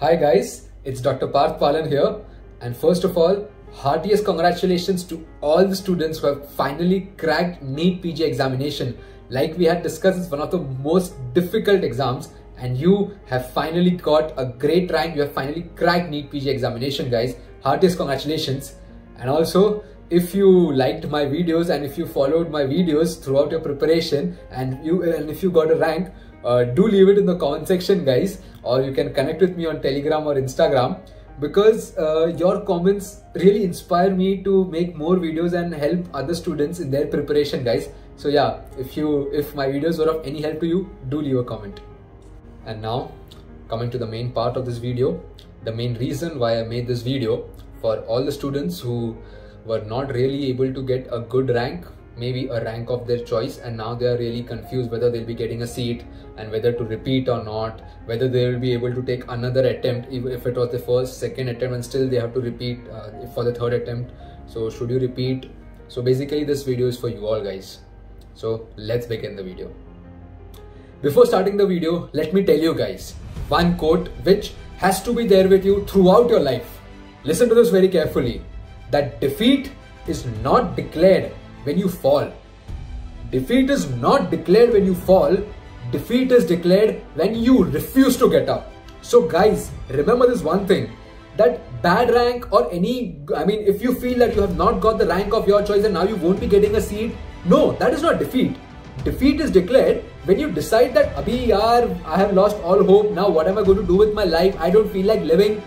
Hi guys, it's Dr. Parth Palan here. And first of all, heartiest congratulations to all the students who have finally cracked NEET PG examination. Like we had discussed, it's one of the most difficult exams and you have finally got a great rank. You have finally cracked NEET PG examination guys. Heartiest congratulations. And also, if you liked my videos and if you followed my videos throughout your preparation and you and if you got a rank, uh, do leave it in the comment section guys or you can connect with me on telegram or instagram because uh, your comments really inspire me to make more videos and help other students in their preparation guys. So yeah if you if my videos were of any help to you do leave a comment. And now coming to the main part of this video the main reason why i made this video for all the students who were not really able to get a good rank maybe a rank of their choice and now they are really confused whether they'll be getting a seat and whether to repeat or not whether they will be able to take another attempt if it was the first second attempt and still they have to repeat uh, for the third attempt. So should you repeat? So basically this video is for you all guys. So let's begin the video. Before starting the video let me tell you guys one quote which has to be there with you throughout your life. Listen to this very carefully. That defeat is not declared when you fall. Defeat is not declared when you fall, defeat is declared when you refuse to get up. So, guys, remember this one thing that bad rank or any, I mean, if you feel that you have not got the rank of your choice and now you won't be getting a seat, no, that is not defeat. Defeat is declared when you decide that, Abhi, yaar, I have lost all hope. Now, what am I going to do with my life? I don't feel like living.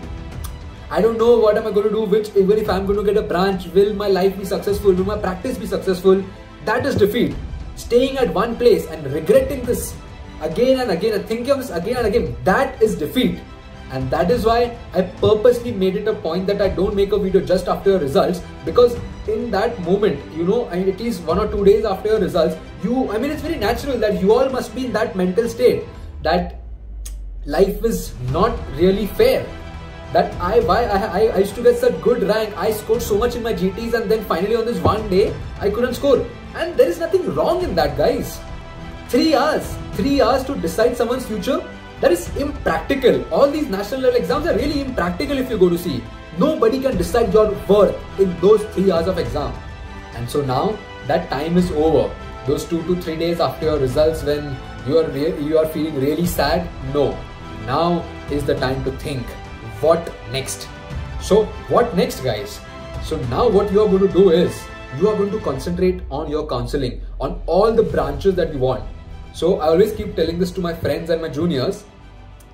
I don't know what am I going to do, which even if I'm going to get a branch, will my life be successful? Will my practice be successful? That is defeat. Staying at one place and regretting this again and again and thinking of this again and again, that is defeat. And that is why I purposely made it a point that I don't make a video just after your results because in that moment, you know, and least one or two days after your results, you, I mean, it's very natural that you all must be in that mental state that life is not really fair that I why I, I, used to get such good rank. I scored so much in my GTs and then finally on this one day I couldn't score. And there is nothing wrong in that, guys. Three hours, three hours to decide someone's future. That is impractical. All these national level exams are really impractical if you go to see. Nobody can decide your worth in those three hours of exam. And so now that time is over. Those two to three days after your results when you are you are feeling really sad. No. Now is the time to think what next? So what next guys? So now what you are going to do is you are going to concentrate on your counseling on all the branches that you want. So i always keep telling this to my friends and my juniors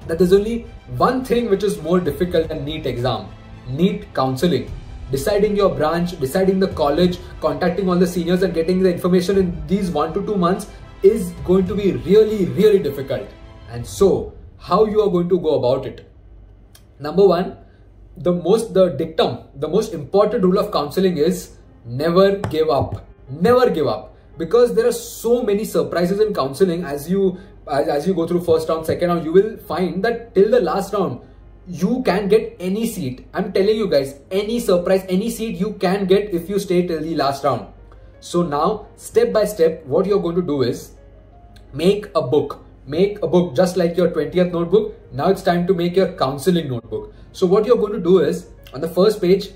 that there's only one thing which is more difficult than NEET exam NEET counseling. Deciding your branch deciding the college contacting all the seniors and getting the information in these one to two months is going to be really really difficult. And so how you are going to go about it Number one, the most, the dictum, the most important rule of counseling is never give up. Never give up. Because there are so many surprises in counseling as you as, as you go through first round, second round, you will find that till the last round, you can get any seat. I'm telling you guys, any surprise, any seat you can get if you stay till the last round. So now, step by step, what you're going to do is make a book make a book just like your 20th notebook. Now it's time to make your counseling notebook. So what you're going to do is on the first page,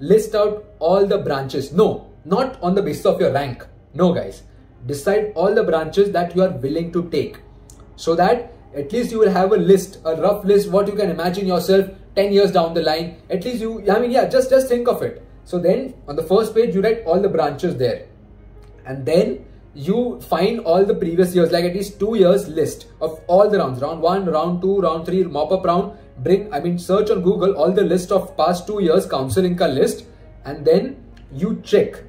list out all the branches. No, not on the basis of your rank. No guys, decide all the branches that you are willing to take so that at least you will have a list, a rough list, what you can imagine yourself 10 years down the line. At least you, I mean, yeah, just, just think of it. So then on the first page, you write all the branches there. And then you find all the previous years, like at least two years list of all the rounds, round one, round two, round three, mop up round, bring, I mean, search on Google all the list of past two years counseling ka list, and then you check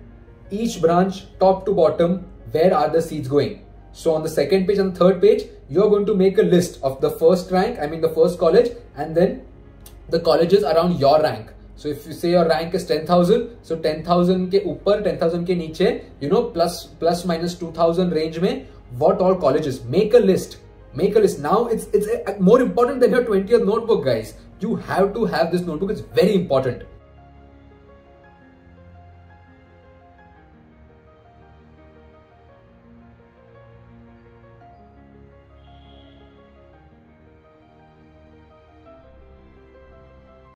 each branch top to bottom, where are the seats going. So on the second page and third page, you're going to make a list of the first rank, I mean the first college, and then the colleges around your rank. So if you say your rank is 10,000, so 10,000 ke upar, 10,000 ke niche, you know, plus, plus minus 2,000 range mein, what all colleges, make a list, make a list. Now it's, it's uh, more important than your 20th notebook guys. You have to have this notebook. It's very important.